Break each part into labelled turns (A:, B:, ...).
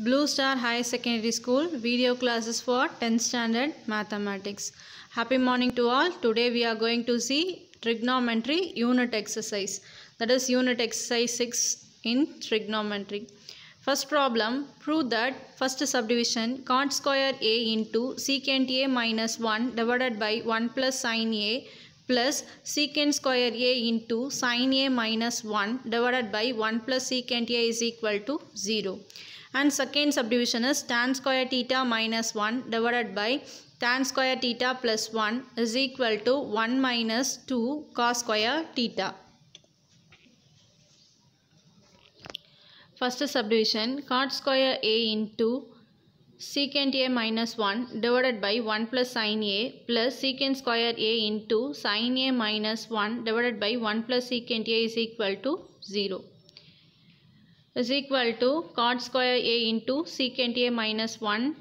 A: Blue Star High Secondary School video classes for 10th standard mathematics. Happy morning to all. Today we are going to see trigonometry unit exercise. That is unit exercise 6 in trigonometry. First problem, prove that first subdivision cot square a into secant a minus 1 divided by 1 plus sine a plus secant square a into sine a minus 1 divided by 1 plus secant a is equal to 0 and second subdivision is tan square theta minus 1 divided by tan square theta plus 1 is equal to 1 minus 2 cos square theta. First subdivision cot square a into secant a minus 1 divided by 1 plus sin a plus secant square a into sin a minus 1 divided by 1 plus secant a is equal to 0 is equal to cot square a into secant a minus 1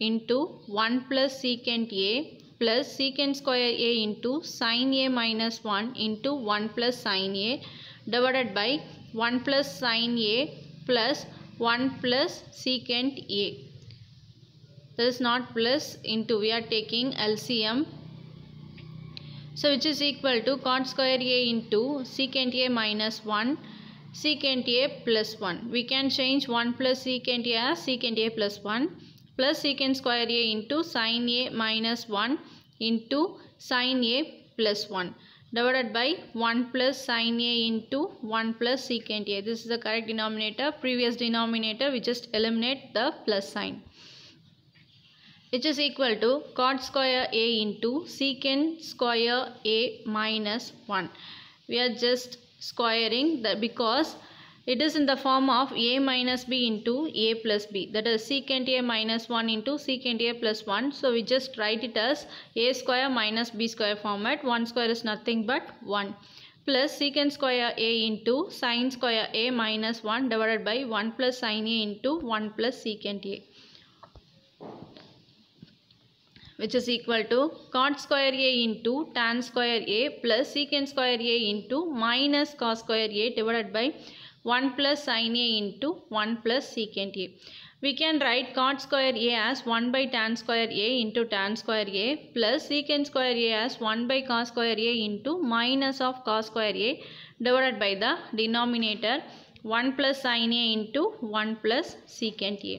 A: into 1 plus secant a plus secant square a into sin a minus 1 into 1 plus sin a divided by 1 plus sin a plus 1 plus secant a. This is not plus into we are taking LCM. So which is equal to cot square a into secant a minus 1 secant a plus 1. We can change 1 plus secant a as secant a plus 1 plus secant square a into sin a minus 1 into sin a plus 1 divided by 1 plus sin a into 1 plus secant a. This is the correct denominator. Previous denominator we just eliminate the plus sign which is equal to cot square a into secant square a minus 1. We are just squaring that because it is in the form of a minus b into a plus b. That is secant a minus 1 into secant a plus 1 so we just write it as a square minus b square format. 1 square is nothing but 1 plus secant square a into sine square a minus 1 divided by 1 plus sine a into 1 plus secant a which is equal to cot square a into tan square a plus secant square a into minus cos square a divided by 1 plus sin a into 1 plus secant a. We can write cot square a as 1 by tan square a into tan square a plus secant square a as 1 by cos square a into minus of cos square a divided by the denominator 1 plus sin a into 1 plus secant a.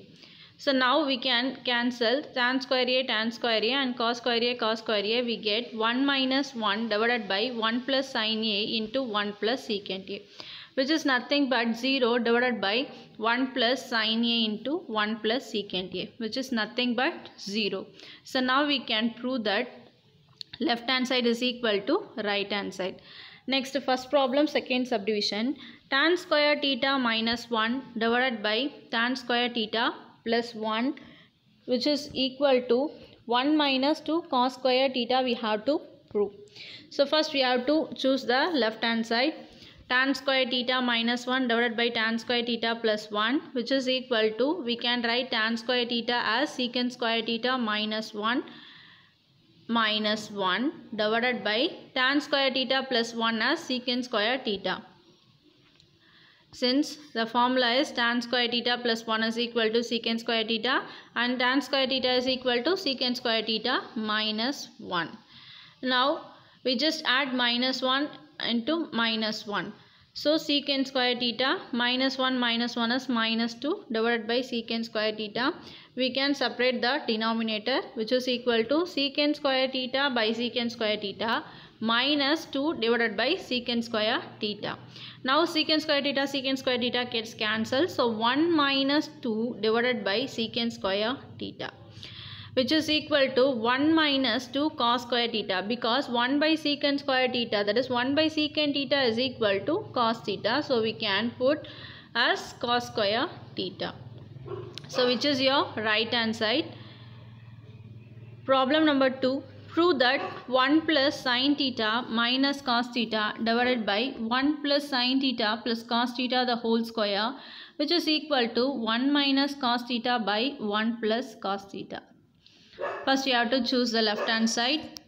A: So now we can cancel tan square a tan square a and cos square a cos square a we get 1 minus 1 divided by 1 plus sin a into 1 plus secant a which is nothing but 0 divided by 1 plus sin a into 1 plus secant a which is nothing but 0. So now we can prove that left hand side is equal to right hand side. Next first problem second subdivision tan square theta minus 1 divided by tan square theta plus 1 which is equal to 1 minus 2 cos square theta we have to prove. So first we have to choose the left hand side tan square theta minus 1 divided by tan square theta plus 1 which is equal to we can write tan square theta as secant square theta minus 1 minus 1 divided by tan square theta plus 1 as secant square theta. Since the formula is tan square theta plus 1 is equal to secant square theta and tan square theta is equal to secant square theta minus 1. Now we just add minus 1 into minus 1. So secant square theta minus 1 minus 1 is minus 2 divided by secant square theta. We can separate the denominator which is equal to secant square theta by secant square theta minus 2 divided by secant square theta. Now secant square theta secant square theta gets cancelled. So 1 minus 2 divided by secant square theta which is equal to 1 minus 2 cos square theta because 1 by secant square theta that is 1 by secant theta is equal to cos theta. So we can put as cos square theta. So which is your right hand side. Problem number 2 prove that 1 plus sin theta minus cos theta divided by 1 plus sin theta plus cos theta the whole square which is equal to 1 minus cos theta by 1 plus cos theta. First you have to choose the left hand side.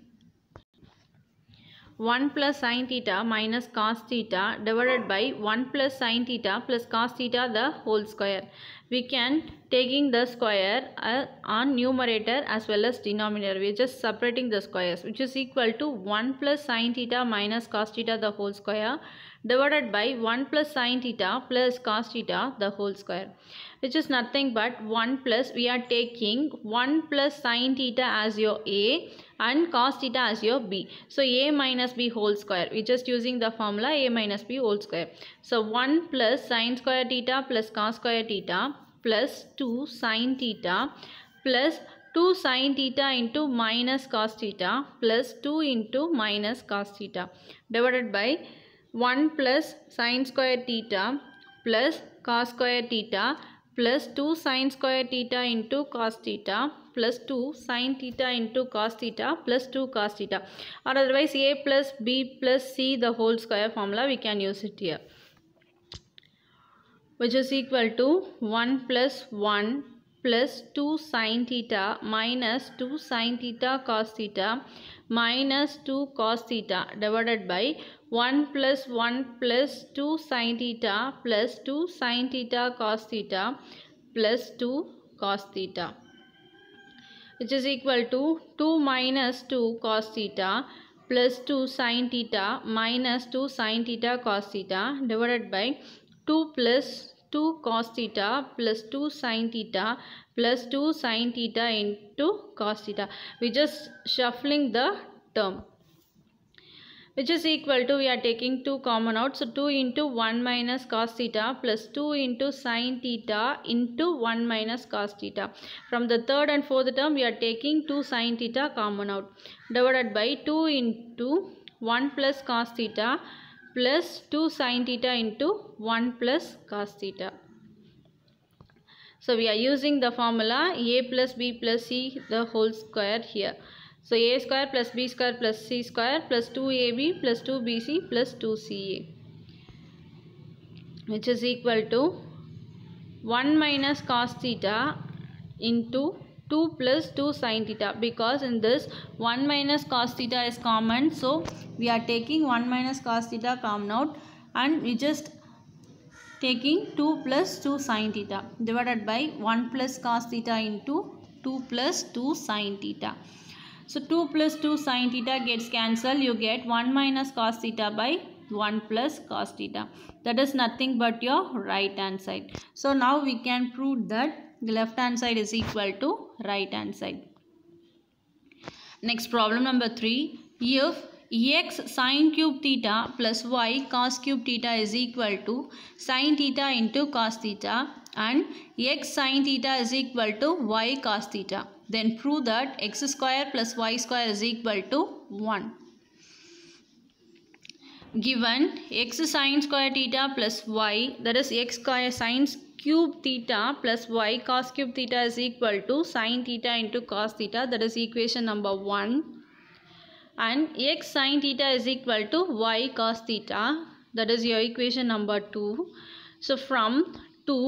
A: 1 plus sin theta minus cos theta divided by 1 plus sin theta plus cos theta the whole square. We can taking the square uh, on numerator as well as denominator. We are just separating the squares which is equal to 1 plus sine theta minus cos theta the whole square divided by 1 plus sine theta plus cos theta the whole square which is nothing but 1 plus we are taking 1 plus sine theta as your A and cos theta as your b. So a minus b whole square. We just using the formula a minus b whole square. So 1 plus sine square theta plus cos square theta plus 2 sine theta plus 2 sine theta into minus cos theta plus 2 into minus cos theta divided by 1 plus sine square theta plus cos square theta plus 2 sine square theta into cos theta plus 2 sine theta into cos theta plus 2 cos theta. Or otherwise a plus b plus c the whole square formula we can use it here. Which is equal to 1 plus 1 plus 2 sine theta minus 2 sine theta cos theta minus 2 cos theta divided by 1 plus 1 plus 2 sine theta plus 2 sine theta cos theta plus 2 cos theta which is equal to 2 minus 2 cos theta plus 2 sin theta minus 2 sin theta cos theta divided by 2 plus 2 cos theta plus 2 sin theta plus 2 sin theta into cos theta. We just shuffling the term which is equal to we are taking 2 common out so 2 into 1 minus cos theta plus 2 into sin theta into 1 minus cos theta. From the third and fourth term we are taking 2 sin theta common out. Divided by 2 into 1 plus cos theta plus 2 sin theta into 1 plus cos theta. So we are using the formula a plus b plus c the whole square here so a square plus b square plus c square plus 2ab plus 2bc plus 2ca which is equal to 1 minus cos theta into 2 plus 2 sin theta because in this 1 minus cos theta is common so we are taking 1 minus cos theta common out and we just taking 2 plus 2 sin theta divided by 1 plus cos theta into 2 plus 2 sin theta. So 2 plus 2 sine theta gets cancelled. You get 1 minus cos theta by 1 plus cos theta. That is nothing but your right hand side. So now we can prove that the left hand side is equal to right hand side. Next problem number 3. If x sine cube theta plus y cos cube theta is equal to sine theta into cos theta and x sine theta is equal to y cos theta. Then prove that x square plus y square is equal to 1. Given x sine square theta plus y that is x square sine cube theta plus y cos cube theta is equal to sine theta into cos theta that is equation number 1 and x sine theta is equal to y cos theta that is your equation number 2 so from 2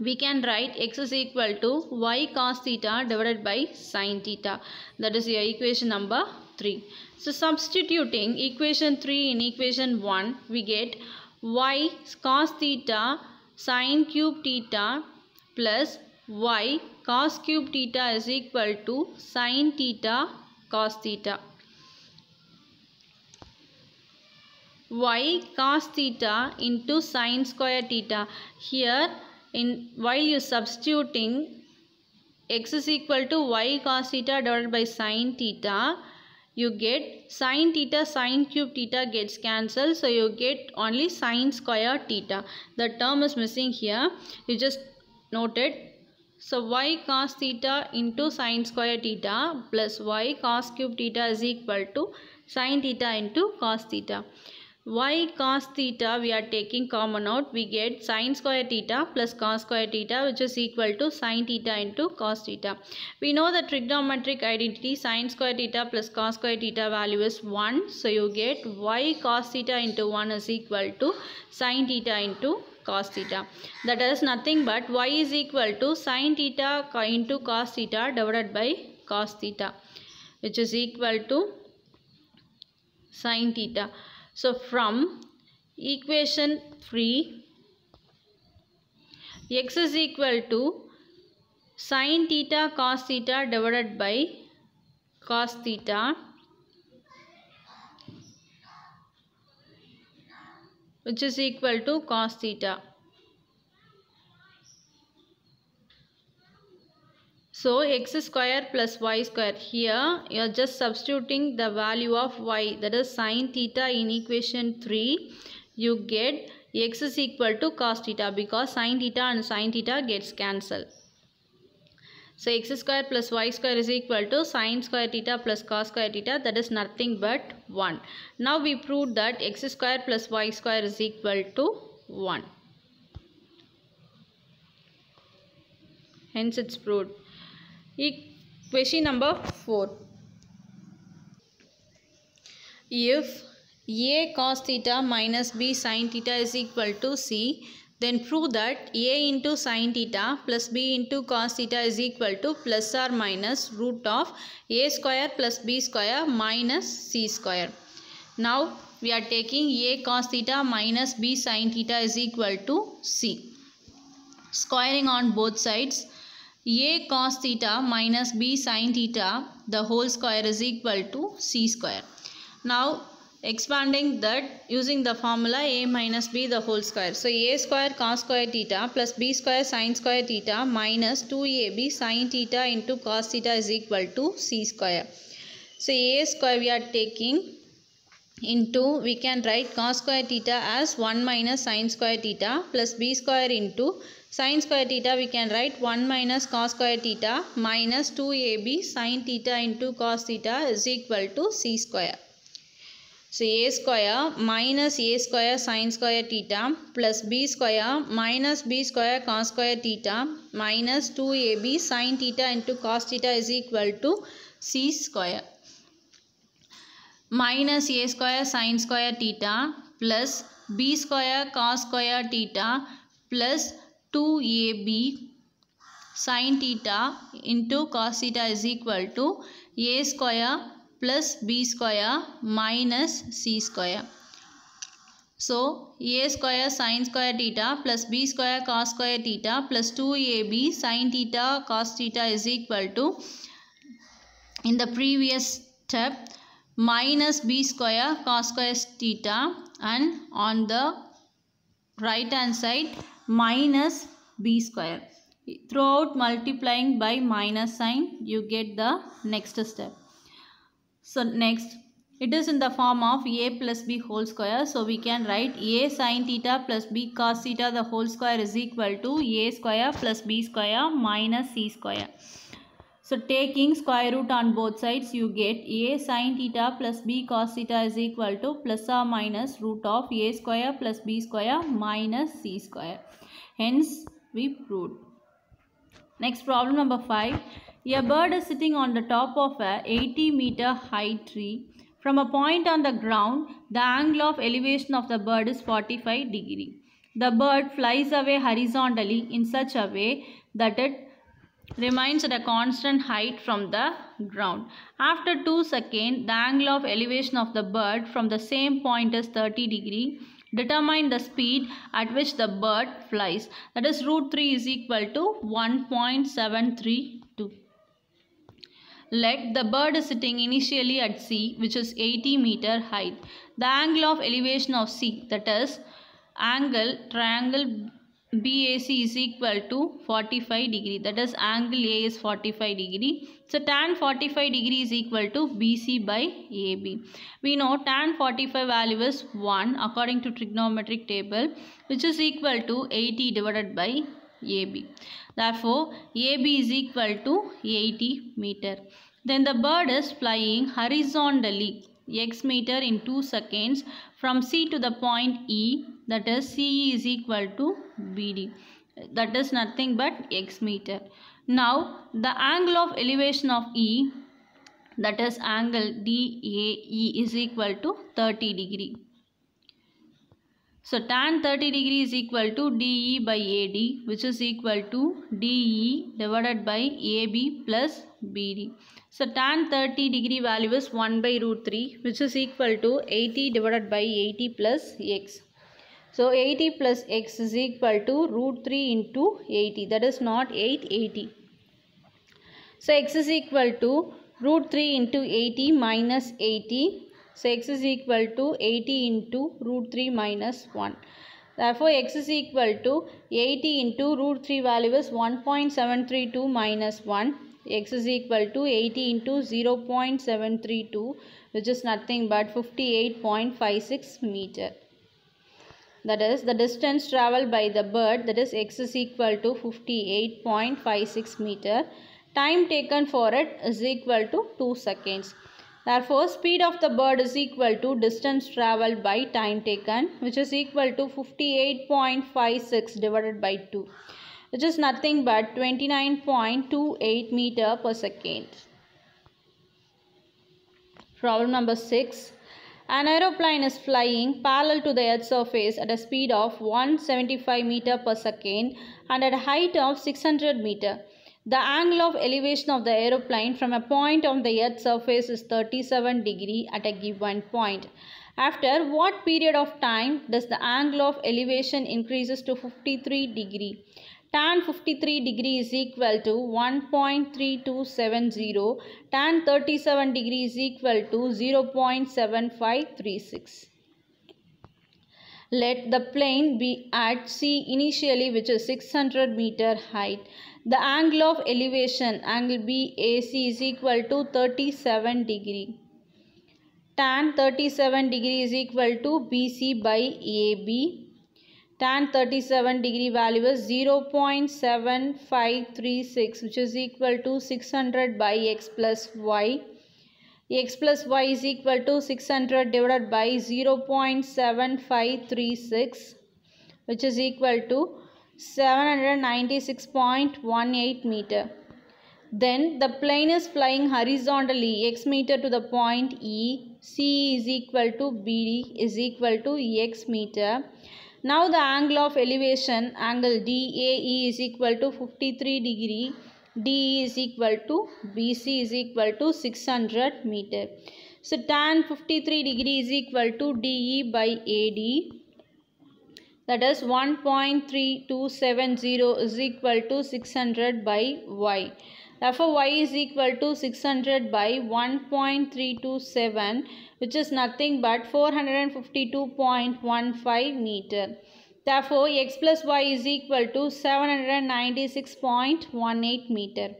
A: we can write x is equal to y cos theta divided by sine theta. That is your equation number 3. So substituting equation 3 in equation 1, we get y cos theta sine cube theta plus y cos cube theta is equal to sine theta cos theta. y cos theta into sine square theta. Here in while you substituting x is equal to y cos theta divided by sine theta you get sine theta sine cube theta gets cancelled so you get only sine square theta. The term is missing here. You just note it. So y cos theta into sine square theta plus y cos cube theta is equal to sine theta into cos theta y cos theta we are taking common out? We get sine square theta plus cos square theta which is equal to sine theta into cos theta. We know the trigonometric identity sine square theta plus cos square theta value is 1 so you get y cos theta into 1 is equal to sine theta into cos theta. That is nothing but y is equal to sine theta into cos theta divided by cos theta which is equal to sine theta so from equation 3 x is equal to sin theta cos theta divided by cos theta which is equal to cos theta. So x square plus y square here you are just substituting the value of y that is sin theta in equation 3 you get x is equal to cos theta because sin theta and sin theta gets cancelled. So x square plus y square is equal to sin square theta plus cos square theta that is nothing but 1. Now we proved that x square plus y square is equal to 1. Hence it's proved. Question number four. If a cos theta minus b sine theta is equal to c then prove that a into sine theta plus b into cos theta is equal to plus or minus root of a square plus b square minus c square now we are taking a cos theta minus b sine theta is equal to c squaring on both sides a cos theta minus b sin theta the whole square is equal to c square. Now expanding that using the formula a minus b the whole square. So a square cos square theta plus b square sin square theta minus 2ab sin theta into cos theta is equal to c square. So a square we are taking into we can write cos square theta as 1 minus sin square theta plus b square into sin square theta we can write 1 minus cos square theta minus 2ab sin theta into cos theta is equal to c square. So a square minus a square sin square theta plus b square minus b square cos square theta minus 2ab sin theta into cos theta is equal to c square. Minus a square sin square theta plus b square cos square theta plus 2ab sin theta into cos theta is equal to a square plus b square minus c square. So, a square sin square theta plus b square cos square theta plus 2ab sin theta cos theta is equal to in the previous step minus b square cos square theta and on the right hand side minus b square. Throughout multiplying by minus sign you get the next step. So next it is in the form of a plus b whole square. So we can write a sin theta plus b cos theta the whole square is equal to a square plus b square minus c square. So taking square root on both sides you get a sin theta plus b cos theta is equal to plus or minus root of a square plus b square minus c square. Hence we proved. Next problem number 5. A bird is sitting on the top of a 80 meter high tree. From a point on the ground, the angle of elevation of the bird is 45 degree. The bird flies away horizontally in such a way that it remains at a constant height from the ground. After 2 seconds, the angle of elevation of the bird from the same point is 30 degree. Determine the speed at which the bird flies. That is root 3 is equal to 1.732. Let the bird is sitting initially at C which is 80 meter height. The angle of elevation of C that is angle triangle BAC is equal to 45 degree that is angle A is 45 degree. So tan 45 degree is equal to BC by AB. We know tan 45 value is 1 according to trigonometric table which is equal to 80 divided by AB. Therefore AB is equal to 80 meter. Then the bird is flying horizontally x meter in 2 seconds from C to the point E that is CE is equal to BD that is nothing but x meter. Now the angle of elevation of E that is angle DAE is equal to 30 degree. So tan 30 degree is equal to DE by AD which is equal to DE divided by AB plus BD. So tan 30 degree value is 1 by root 3 which is equal to 80 divided by 80 plus x. So 80 plus x is equal to root 3 into 80. That is not 880. So x is equal to root 3 into 80 minus 80. So x is equal to 80 into root 3 minus 1. Therefore x is equal to 80 into root 3 value is 1.732 minus 1. X is equal to 80 into 0.732 which is nothing but 58.56 meter. That is the distance travelled by the bird that is x is equal to 58.56 meter. Time taken for it is equal to 2 seconds. Therefore, speed of the bird is equal to distance travelled by time taken which is equal to 58.56 divided by 2 which is nothing but 29.28 meter per second. Problem number 6. An aeroplane is flying parallel to the earth surface at a speed of 175 meter per second and at a height of 600 meter. The angle of elevation of the aeroplane from a point on the earth surface is 37 degree at a given point. After what period of time does the angle of elevation increases to 53 degree? Tan 53 degree is equal to 1.3270 tan 37 degree is equal to 0.7536 let the plane be at c initially which is 600 meter height. The angle of elevation angle BAC is equal to 37 degree. Tan 37 degree is equal to BC by AB tan 37 degree value is 0.7536 which is equal to 600 by x plus y. x plus y is equal to 600 divided by 0.7536 which is equal to 796.18 meter. Then the plane is flying horizontally x meter to the point E. C is equal to BD is equal to x meter. Now the angle of elevation angle DAE is equal to 53 degree. DE is equal to BC is equal to 600 meter. So tan 53 degree is equal to DE by AD. That is 1.3270 is equal to 600 by Y. Therefore, y is equal to 600 by 1.327 which is nothing but 452.15 meter. Therefore, x plus y is equal to 796.18 meter.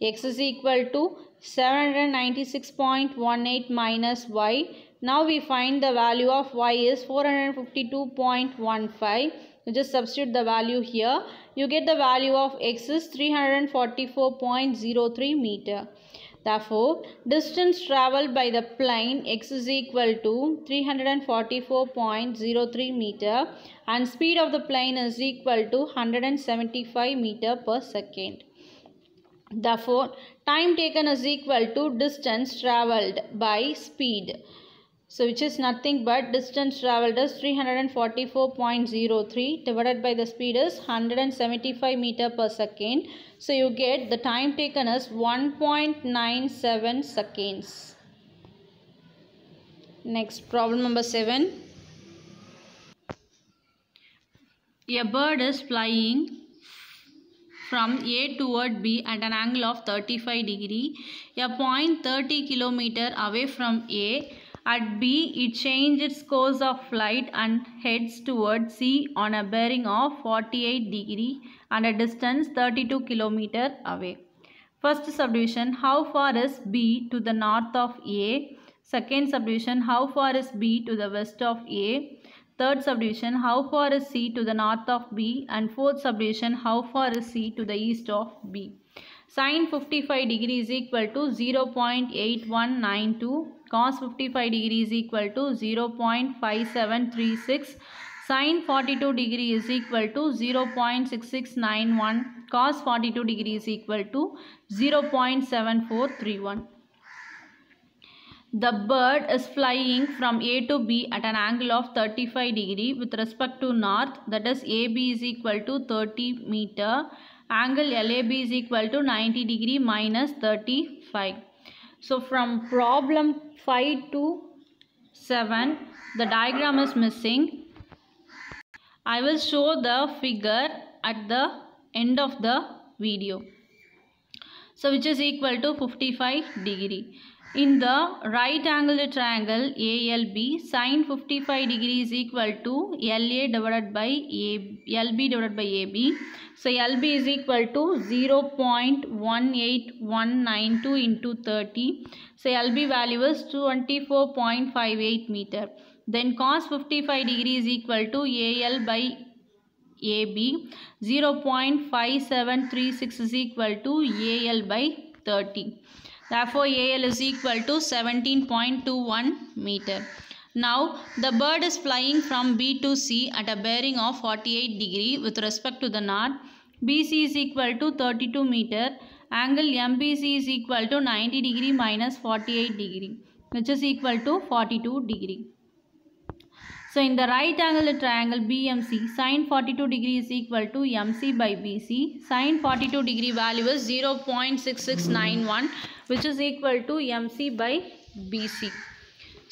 A: x is equal to 796.18 minus y. Now we find the value of y is 452.15 you just substitute the value here. You get the value of x is 344.03 meter. Therefore, distance travelled by the plane x is equal to 344.03 meter and speed of the plane is equal to 175 meter per second. Therefore, time taken is equal to distance travelled by speed. So which is nothing but distance travelled is 344.03 divided by the speed is 175 meter per second. So you get the time taken is 1.97 seconds. Next problem number 7. A bird is flying from A toward B at an angle of 35 degree. A point 30 kilometer away from A at B, it changed its course of flight and heads towards C on a bearing of 48 degree and a distance 32 km away. First subdivision, how far is B to the north of A? Second subdivision, how far is B to the west of A? Third subdivision, how far is C to the north of B? And fourth subdivision, how far is C to the east of B? Sine 55 degree is equal to 0.8192 cos 55 degree is equal to 0.5736 sine 42 degree is equal to 0.6691 cos 42 degree is equal to 0.7431 the bird is flying from A to B at an angle of 35 degree. With respect to north that is AB is equal to 30 meter angle LAB is equal to 90 degree minus 35 so from problem 5 to 7 the diagram is missing. I will show the figure at the end of the video. So which is equal to 55 degree. In the right angle triangle ALB, sine 55 degree is equal to LA divided by A, LB divided by AB. So LB is equal to 0.18192 into 30. So LB value is 24.58 meter. Then cos 55 degree is equal to AL by AB 0.5736 is equal to AL by 30. Therefore, AL is equal to 17.21 meter. Now, the bird is flying from B to C at a bearing of 48 degree with respect to the north. BC is equal to 32 meter. Angle MBC is equal to 90 degree minus 48 degree which is equal to 42 degree. So in the right angle triangle BMC, sine 42 degree is equal to MC by BC. Sine 42 degree value is 0.6691 which is equal to MC by BC.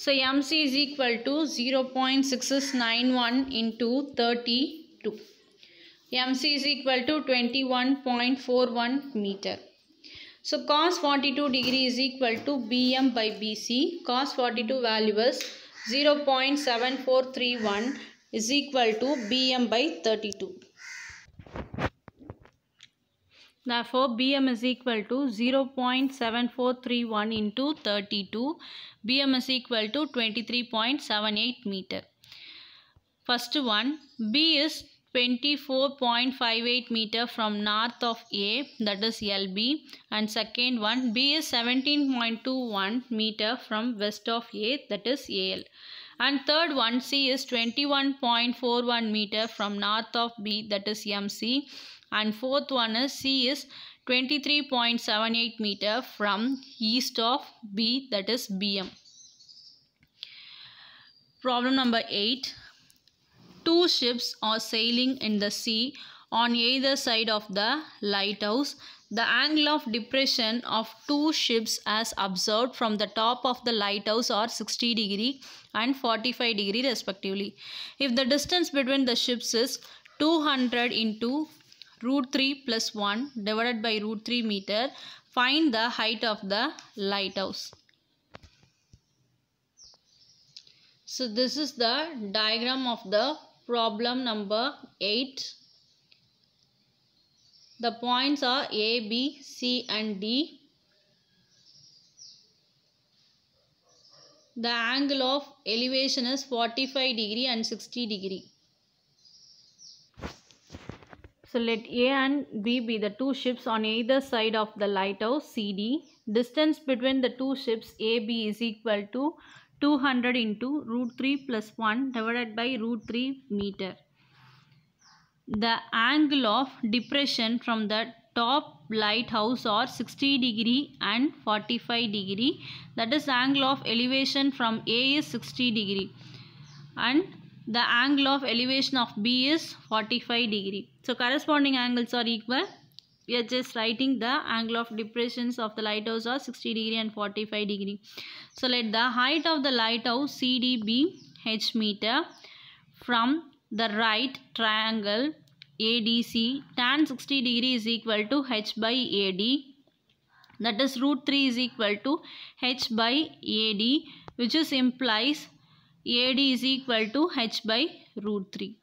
A: So MC is equal to 0.6691 into 32. MC is equal to 21.41 meter. So cos 42 degree is equal to BM by BC. Cos 42 value is 0.7431 is equal to BM by 32. Therefore, BM is equal to 0.7431 into 32. BM is equal to 23.78 meter. First one, B is 24.58 meter from north of A that is LB and second one B is 17.21 meter from west of A that is AL and third one C is 21.41 meter from north of B that is MC and fourth one is C is 23.78 meter from east of B that is BM. Problem number 8 Two ships are sailing in the sea on either side of the lighthouse. The angle of depression of two ships as observed from the top of the lighthouse are 60 degree and 45 degree respectively. If the distance between the ships is 200 into root 3 plus 1 divided by root 3 meter, find the height of the lighthouse. So this is the diagram of the problem number 8. The points are A, B, C and D. The angle of elevation is 45 degree and 60 degree. So let A and B be the two ships on either side of the lighthouse CD. Distance between the two ships AB is equal to 200 into root 3 plus 1 divided by root 3 meter. The angle of depression from the top lighthouse are 60 degree and 45 degree. That is angle of elevation from A is 60 degree and the angle of elevation of B is 45 degree. So corresponding angles are equal. We are just writing the angle of depressions of the lighthouse are 60 degree and 45 degree. So let the height of the lighthouse CD be h meter from the right triangle ADC tan 60 degree is equal to h by AD that is root 3 is equal to h by AD which is implies AD is equal to h by root 3.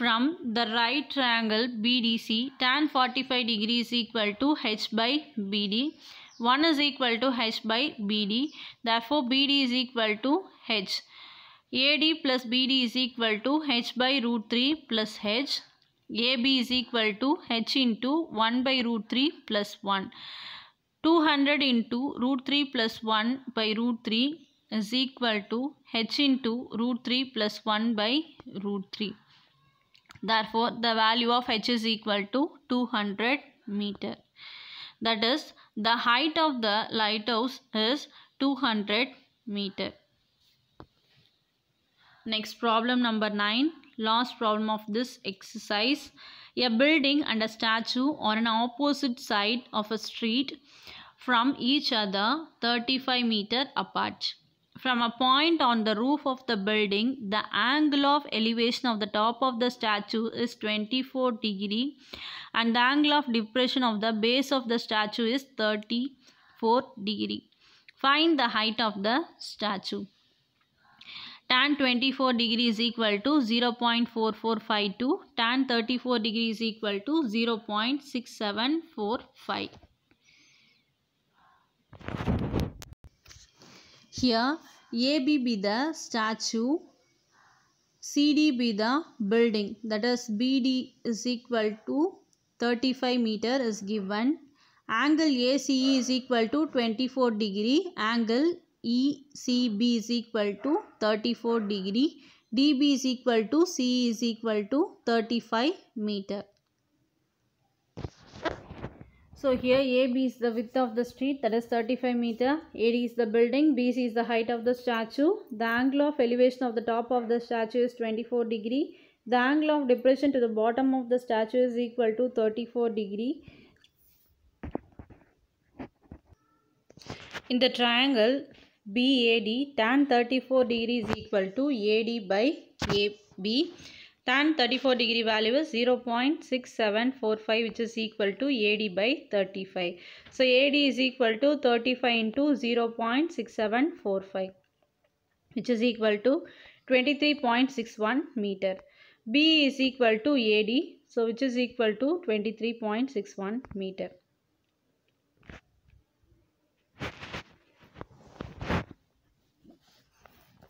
A: From the right triangle BDC tan 45 degree is equal to h by BD. 1 is equal to h by BD. Therefore BD is equal to h. AD plus BD is equal to h by root 3 plus h. AB is equal to h into 1 by root 3 plus 1. 200 into root 3 plus 1 by root 3 is equal to h into root 3 plus 1 by root 3. Therefore, the value of h is equal to 200 meter. That is, the height of the lighthouse is 200 meter. Next problem number 9. Last problem of this exercise. A building and a statue on an opposite side of a street from each other 35 meter apart. From a point on the roof of the building, the angle of elevation of the top of the statue is 24 degree and the angle of depression of the base of the statue is 34 degree. Find the height of the statue. Tan 24 degree is equal to 0.4452. Tan 34 degree is equal to 0.6745. Here AB be the statue, CD be the building that is BD is equal to 35 meter is given. Angle ACE is equal to 24 degree. Angle ECB is equal to 34 degree. DB is equal to C is equal to 35 meter. So here AB is the width of the street that is 35 meter. AD is the building. BC is the height of the statue. The angle of elevation of the top of the statue is 24 degree. The angle of depression to the bottom of the statue is equal to 34 degree. In the triangle BAD, tan 34 degree is equal to AD by AB. Tan 34 degree value is 0.6745 which is equal to AD by 35. So AD is equal to 35 into 0.6745 which is equal to 23.61 meter. B is equal to AD so which is equal to 23.61 meter.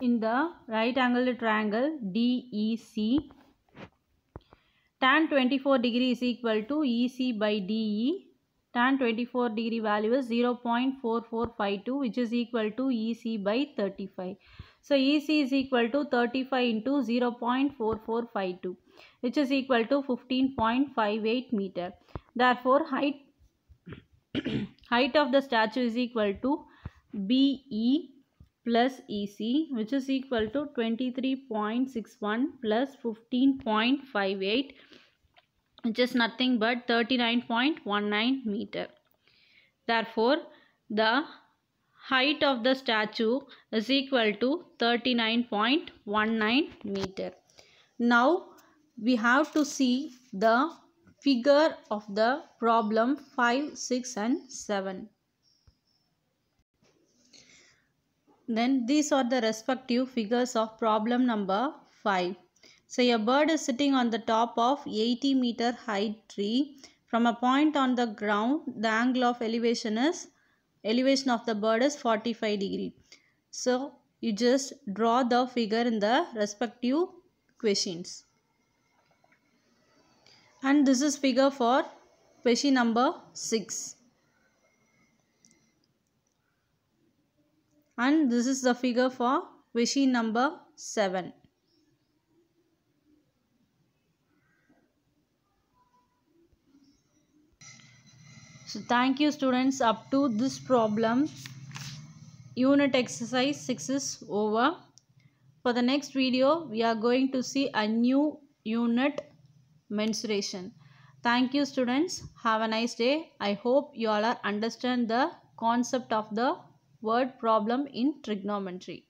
A: In the right angle triangle DEC tan 24 degree is equal to EC by DE. Tan 24 degree value is 0.4452 which is equal to EC by 35. So EC is equal to 35 into 0.4452 which is equal to 15.58 meter. Therefore height height of the statue is equal to BE plus EC which is equal to 23.61 plus 15.58 which is nothing but 39.19 meter. Therefore, the height of the statue is equal to 39.19 meter. Now, we have to see the figure of the problem 5, 6 and 7. Then these are the respective figures of problem number 5. So a bird is sitting on the top of 80 meter height tree. From a point on the ground, the angle of elevation is elevation of the bird is 45 degree. So you just draw the figure in the respective questions. And this is figure for question number 6. And this is the figure for question number 7. So thank you students up to this problem unit exercise 6 is over. For the next video we are going to see a new unit mensuration. Thank you students. Have a nice day. I hope you all are understand the concept of the word problem in trigonometry.